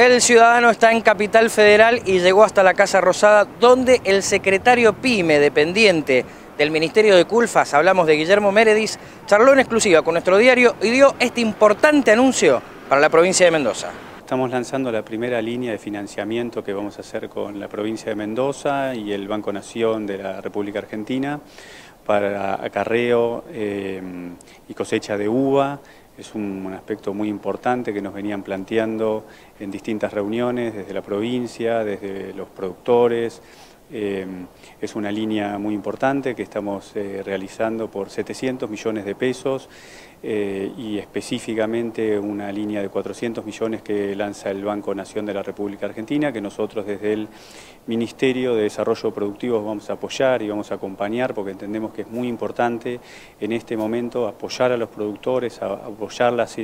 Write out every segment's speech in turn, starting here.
El ciudadano está en Capital Federal y llegó hasta la Casa Rosada, donde el secretario PYME, dependiente del Ministerio de Culfas, hablamos de Guillermo Meredis, charló en exclusiva con nuestro diario y dio este importante anuncio para la provincia de Mendoza. Estamos lanzando la primera línea de financiamiento que vamos a hacer con la provincia de Mendoza y el Banco Nación de la República Argentina para acarreo eh, y cosecha de uva es un, aspecto muy importante que nos venían planteando en distintas reuniones desde la provincia, desde los productores. Eh, es una línea muy importante que estamos eh, realizando por 700 millones de pesos eh, y específicamente una línea de 400 millones que lanza el Banco Nación de la República Argentina, que nosotros desde el Ministerio de Desarrollo Productivo vamos a apoyar y vamos a acompañar porque entendemos que es muy importante en este momento apoyar a los productores, apoyar las,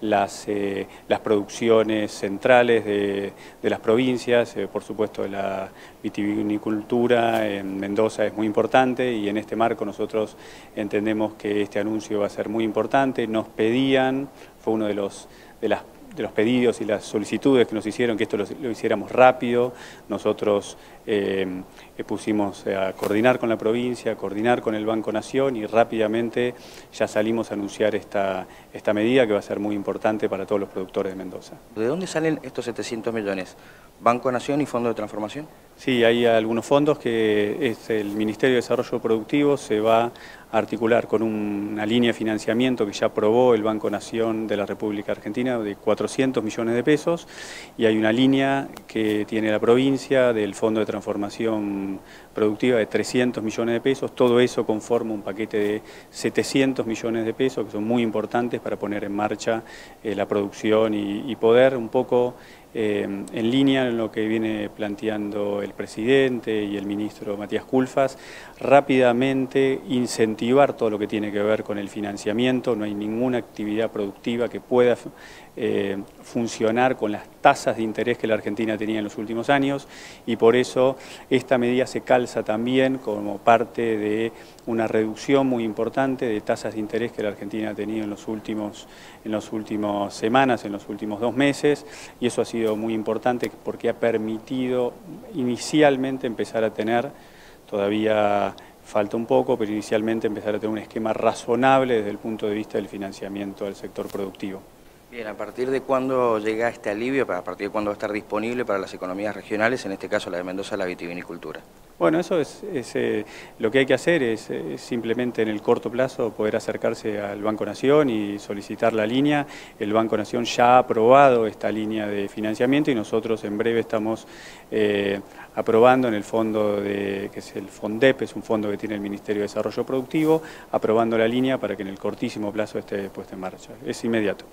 las, eh, las producciones centrales de, de las provincias, por supuesto la vitivinicultura en Mendoza es muy importante y en este marco nosotros entendemos que este anuncio va a ser muy importante nos pedían, fue uno de los, de las de los pedidos y las solicitudes que nos hicieron, que esto lo, hiciéramos rápido. Nosotros eh, pusimos a coordinar con la provincia, a coordinar con el Banco Nación y rápidamente ya salimos a anunciar esta, esta medida que va a ser muy importante para todos los productores de Mendoza. ¿De dónde salen estos 700 millones? ¿Banco Nación y Fondo de Transformación? Sí, hay algunos fondos que es el Ministerio de Desarrollo Productivo se va a articular con una línea de financiamiento que ya aprobó el Banco Nación de la República Argentina de 400 millones de pesos y hay una línea que tiene la provincia del Fondo de Transformación Productiva de 300 millones de pesos. Todo eso conforma un paquete de 700 millones de pesos que son muy importantes para poner en marcha eh, la producción y, poder un poco eh, en línea en lo que viene planteando el presidente y el ministro Matías Culfas, rápidamente incentivar todo lo que tiene que ver con el financiamiento, no hay ninguna actividad productiva que pueda eh, funcionar con las tasas de interés que la Argentina tenía en los últimos años y por eso esta medida se calza también como parte de una reducción muy importante de tasas de interés que la Argentina ha tenido en los últimos en las últimas semanas, en los últimos dos meses y eso ha sido muy importante porque ha permitido inicialmente empezar a tener, todavía falta un poco, pero inicialmente empezar a tener un esquema razonable desde el punto de vista del financiamiento del sector productivo. Bien, ¿a partir de cuándo llega este alivio? ¿A partir de cuándo va a estar disponible para las economías regionales, en este caso la de Mendoza, la vitivinicultura? Bueno, eso es, eh, lo que hay que hacer es, simplemente en el corto plazo poder acercarse al Banco Nación y solicitar la línea. El Banco Nación ya ha aprobado esta línea de financiamiento y nosotros en breve estamos eh, aprobando en el fondo de, que es el FONDEP, es un fondo que tiene el Ministerio de Desarrollo Productivo, aprobando la línea para que en el cortísimo plazo esté puesta en marcha. Es inmediato.